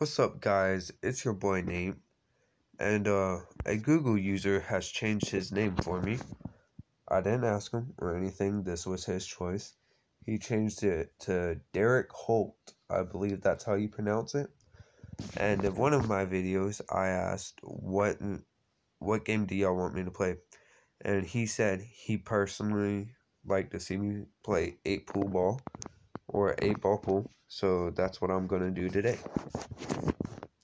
What's up, guys? It's your boy Nate, and uh, a Google user has changed his name for me. I didn't ask him or anything. This was his choice. He changed it to Derek Holt. I believe that's how you pronounce it. And in one of my videos, I asked what what game do y'all want me to play, and he said he personally liked to see me play eight pool ball or a pool. So that's what I'm gonna do today.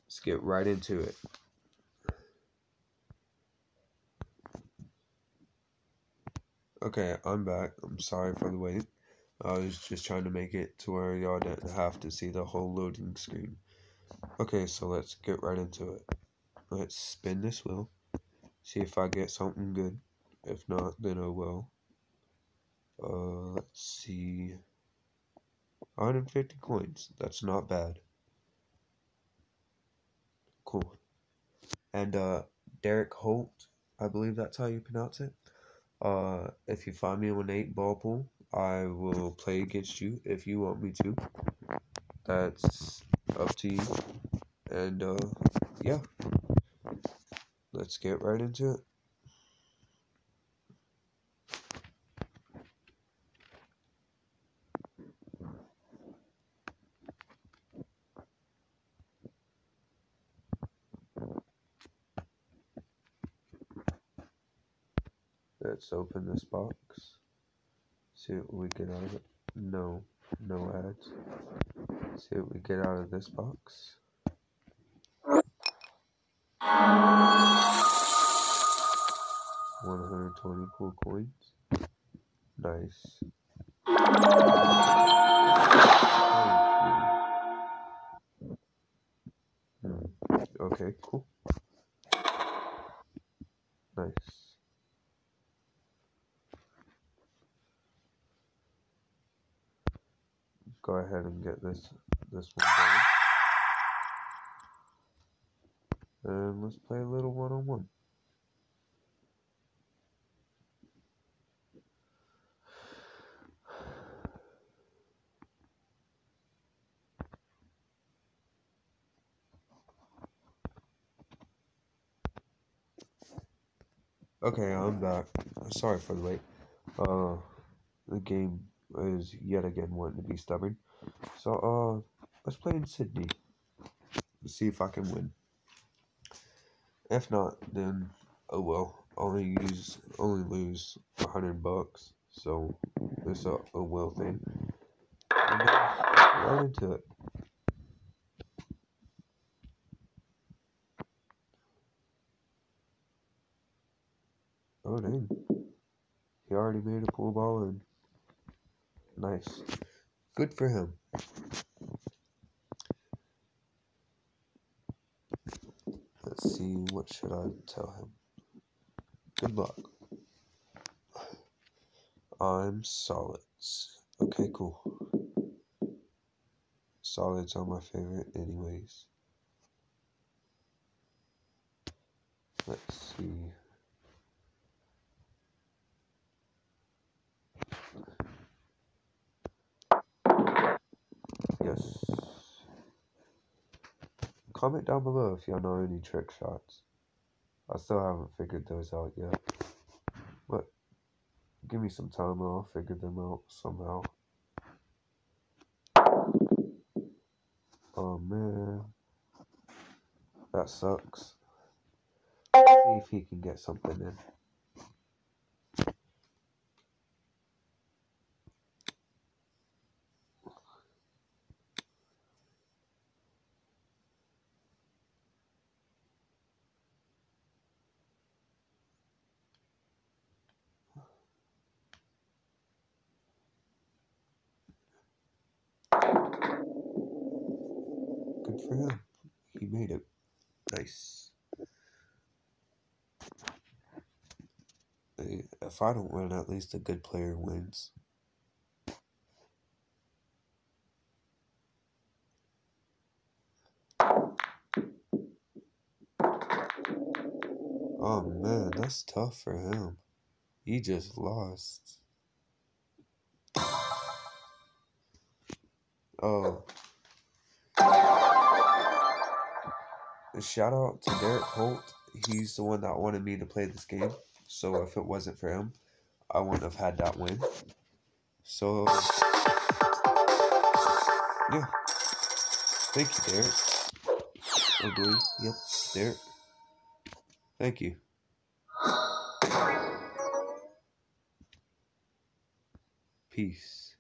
Let's get right into it. Okay, I'm back. I'm sorry for the wait. I was just trying to make it to where y'all didn't have to see the whole loading screen. Okay, so let's get right into it. Let's spin this wheel. See if I get something good. If not, then oh well. Uh, let's see. 150 coins. That's not bad. Cool. And uh, Derek Holt, I believe that's how you pronounce it. Uh, if you find me on an eight ball pool, I will play against you if you want me to. That's up to you. And uh, yeah, let's get right into it. Let's open this box. See what we get out of it. No, no ads. See what we get out of this box. One hundred twenty cool coins. Nice. Hmm. Okay, cool. Nice. Go ahead and get this this one going. And let's play a little one on one. Okay, I'm back. Sorry for the wait. Uh, the game is yet again wanting to be stubborn. So, uh, let's play in Sydney. Let's see if I can win. If not, then oh well. Only use, only lose a hundred bucks. So it's a, a well thing. And then, right into it. Oh dang. He already made a pool ball and nice. Good for him. Let's see, what should I tell him? Good luck. I'm solids. Okay, cool. Solids are my favorite anyways. Let's see. Comment down below if y'all know any trick shots. I still haven't figured those out yet. But give me some time and I'll figure them out somehow. Oh man. That sucks. See if he can get something in. For him. He made it. Nice. If I don't win, at least a good player wins. Oh man, that's tough for him. He just lost. Oh. Shout out to Derek Holt. He's the one that wanted me to play this game. So if it wasn't for him, I wouldn't have had that win. So yeah. Thank you, Derek. Oh, I believe. Yep, Derek. Thank you. Peace.